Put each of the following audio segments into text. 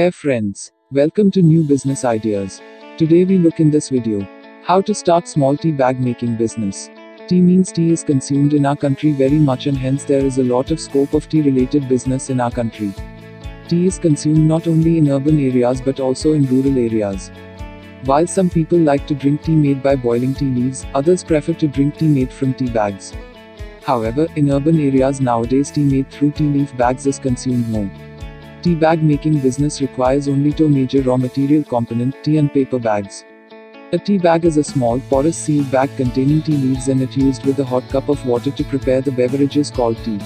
Hey friends, welcome to New Business Ideas. Today we look in this video how to start small tea bag making business. Tea means tea is consumed in our country very much and hence there is a lot of scope of tea related business in our country. Tea is consumed not only in urban areas but also in rural areas. While some people like to drink tea made by boiling tea leaves, others prefer to drink tea made from tea bags. However, in urban areas nowadays tea made through tea leaf bags is consumed more. Tea bag making business requires only two major raw material component, tea and paper bags. A tea bag is a small, porous sealed bag containing tea leaves and it used with a hot cup of water to prepare the beverages called tea.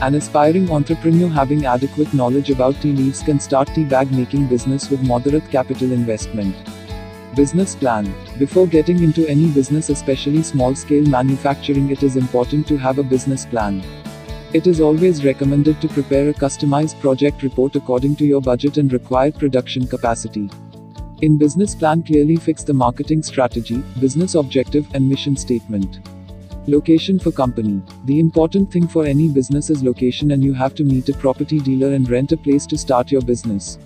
An aspiring entrepreneur having adequate knowledge about tea leaves can start tea bag making business with moderate capital investment. Business plan. Before getting into any business especially small scale manufacturing it is important to have a business plan. It is always recommended to prepare a customized project report according to your budget and required production capacity. In business plan clearly fix the marketing strategy, business objective and mission statement. Location for company. The important thing for any business is location and you have to meet a property dealer and rent a place to start your business.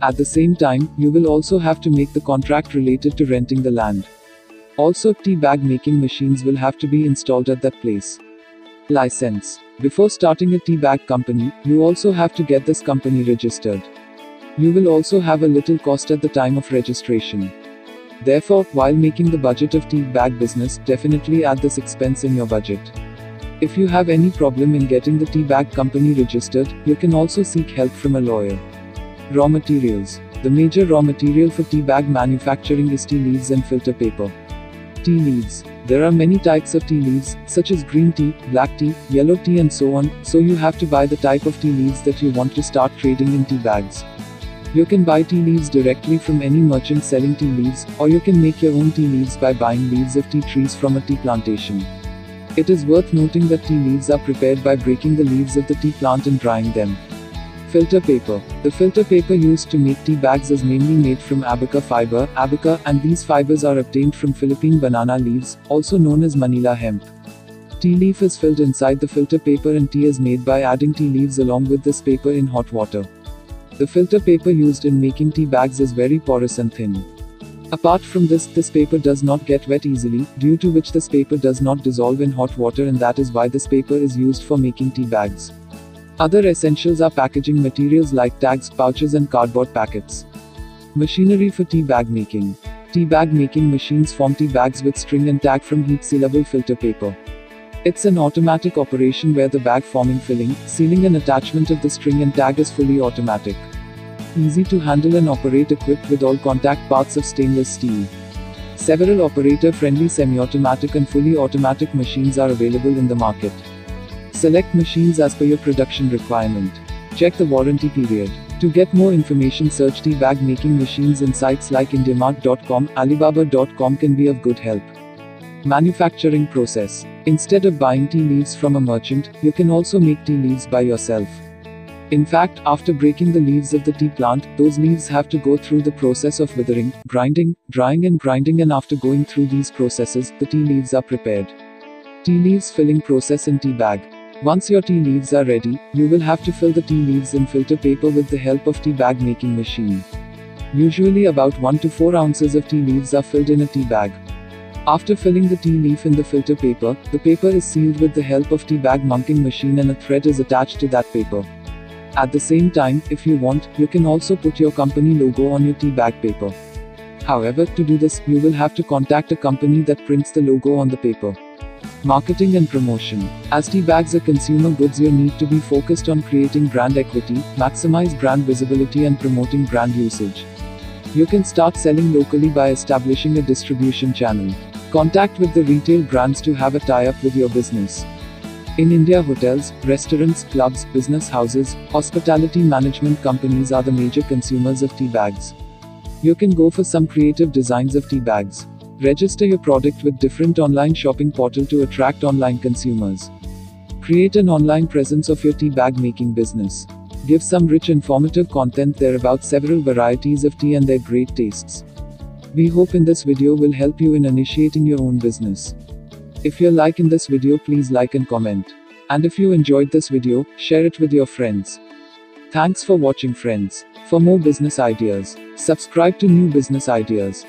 At the same time, you will also have to make the contract related to renting the land. Also, tea bag making machines will have to be installed at that place. License. Before starting a tea bag company, you also have to get this company registered. You will also have a little cost at the time of registration. Therefore, while making the budget of tea bag business, definitely add this expense in your budget. If you have any problem in getting the tea bag company registered, you can also seek help from a lawyer. Raw materials. The major raw material for tea bag manufacturing is tea leaves and filter paper. Tea leaves. There are many types of tea leaves, such as green tea, black tea, yellow tea and so on, so you have to buy the type of tea leaves that you want to start trading in tea bags. You can buy tea leaves directly from any merchant selling tea leaves, or you can make your own tea leaves by buying leaves of tea trees from a tea plantation. It is worth noting that tea leaves are prepared by breaking the leaves of the tea plant and drying them. Filter paper. The filter paper used to make tea bags is mainly made from abaca fiber, abaca, and these fibers are obtained from Philippine banana leaves, also known as Manila hemp. Tea leaf is filled inside the filter paper and tea is made by adding tea leaves along with this paper in hot water. The filter paper used in making tea bags is very porous and thin. Apart from this, this paper does not get wet easily, due to which this paper does not dissolve in hot water and that is why this paper is used for making tea bags. Other essentials are packaging materials like tags, pouches and cardboard packets. Machinery for tea bag making. Tea bag making machines form tea bags with string and tag from heat sealable filter paper. It's an automatic operation where the bag forming filling, sealing and attachment of the string and tag is fully automatic. Easy to handle and operate equipped with all contact parts of stainless steel. Several operator friendly semi-automatic and fully automatic machines are available in the market. Select machines as per your production requirement. Check the warranty period. To get more information search tea bag making machines in sites like indiamart.com, alibaba.com can be of good help. Manufacturing process. Instead of buying tea leaves from a merchant, you can also make tea leaves by yourself. In fact, after breaking the leaves of the tea plant, those leaves have to go through the process of withering, grinding, drying and grinding and after going through these processes, the tea leaves are prepared. Tea leaves filling process in tea bag. Once your tea leaves are ready, you will have to fill the tea leaves in filter paper with the help of tea bag making machine. Usually about 1 to 4 ounces of tea leaves are filled in a tea bag. After filling the tea leaf in the filter paper, the paper is sealed with the help of tea bag monking machine and a thread is attached to that paper. At the same time, if you want, you can also put your company logo on your tea bag paper. However, to do this, you will have to contact a company that prints the logo on the paper. Marketing and promotion. As tea bags are consumer goods, you need to be focused on creating brand equity, maximize brand visibility, and promoting brand usage. You can start selling locally by establishing a distribution channel. Contact with the retail brands to have a tie up with your business. In India, hotels, restaurants, clubs, business houses, hospitality management companies are the major consumers of tea bags. You can go for some creative designs of tea bags. Register your product with different online shopping portal to attract online consumers. Create an online presence of your tea bag making business. Give some rich informative content there about several varieties of tea and their great tastes. We hope in this video will help you in initiating your own business. If you're liking this video please like and comment. And if you enjoyed this video, share it with your friends. Thanks for watching friends. For more business ideas, subscribe to New Business Ideas.